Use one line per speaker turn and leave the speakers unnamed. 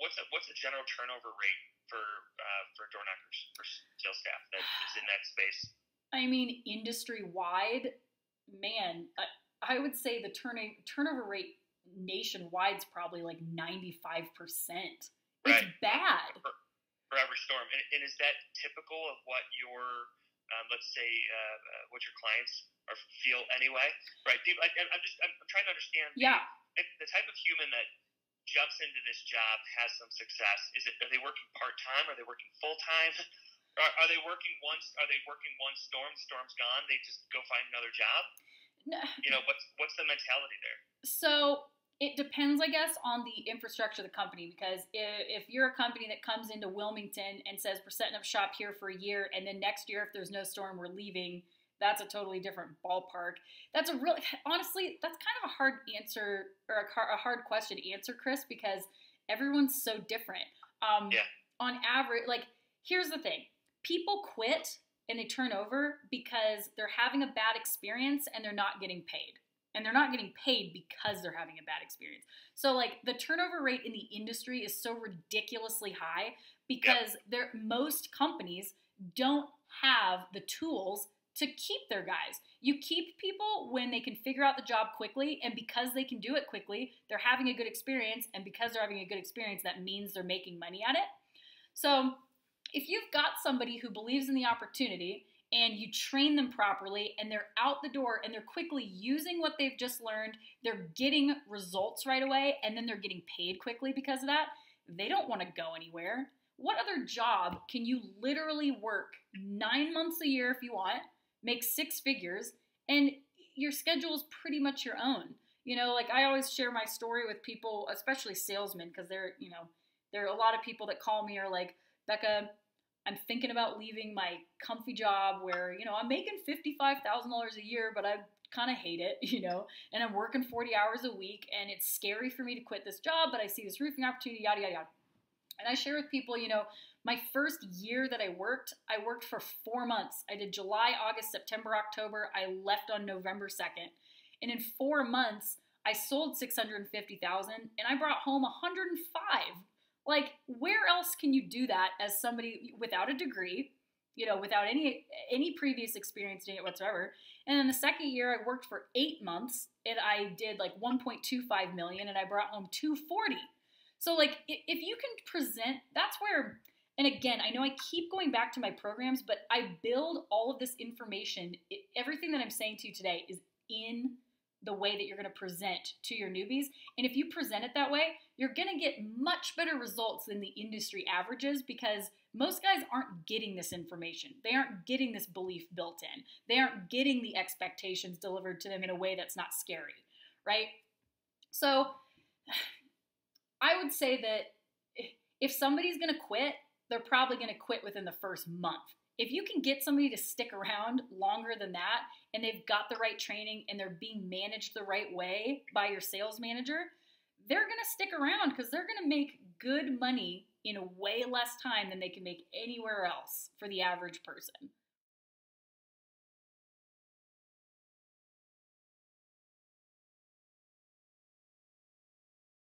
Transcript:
what's a, what's the general turnover rate for uh, for door knockers for sales staff that is in that space?
I mean, industry wide, man, I, I would say the turn- turnover rate nationwide is probably like ninety five percent. It's bad.
for, for every storm. And, and is that typical of what your, um, let's say, uh, uh, what your clients are feel anyway? Right. I, I'm just I'm, trying to understand. the-
Yeah.
the type of human that jumps into this job has some success. Is it? Are they working part time? Are they working full time? Are, are they working once? Are they working one storm? Storm's gone. They just go find another job.
No,
You know what's what's the mentality there?
So it depends, I guess, on the infrastructure of the company. Because if, if you're a company that comes into Wilmington and says we're setting up shop here for a year, and then next year, if there's no storm, we're leaving, that's a totally different ballpark. That's a really, honestly, that's kind of a hard answer or a, car- a hard question to answer, Chris, because everyone's so different. Um,
Yeah.
On average, like, here's the thing people quit and they turn over because they're having a bad experience and they're not getting paid and they're not getting paid because they're having a bad experience. So like the turnover rate in the industry is so ridiculously high because there most companies don't have the tools to keep their guys. You keep people when they can figure out the job quickly and because they can do it quickly, they're having a good experience and because they're having a good experience that means they're making money at it. So, if you've got somebody who believes in the opportunity and you train them properly and they're out the door and they're quickly using what they've just learned, they're getting results right away and then they're getting paid quickly because of that, they don't want to go anywhere. What other job can you literally work nine months a year if you want, make six figures, and your schedule is pretty much your own? You know, like I always share my story with people, especially salesmen, because they're, you know, there are a lot of people that call me are like, Becca, I'm thinking about leaving my comfy job where, you know, I'm making $55,000 a year, but I kind of hate it, you know, and I'm working 40 hours a week and it's scary for me to quit this job, but I see this roofing opportunity, yada, yada, yada. And I share with people, you know, my first year that I worked, I worked for four months. I did July, August, September, October. I left on November 2nd. And in four months, I sold 650,000 and I brought home 105. Like, where else can you do that as somebody without a degree, you know, without any any previous experience doing it whatsoever? And then the second year, I worked for eight months and I did like 1.25 million, and I brought home 240. So, like, if you can present, that's where. And again, I know I keep going back to my programs, but I build all of this information. Everything that I'm saying to you today is in the way that you're going to present to your newbies. And if you present it that way, you're going to get much better results than the industry averages because most guys aren't getting this information. They aren't getting this belief built in. They aren't getting the expectations delivered to them in a way that's not scary, right? So I would say that if somebody's going to quit, they're probably going to quit within the first month. If you can get somebody to stick around longer than that and they've got the right training and they're being managed the right way by your sales manager, they're going to stick around because they're going to make good money in way less time than they can make anywhere else for the average person.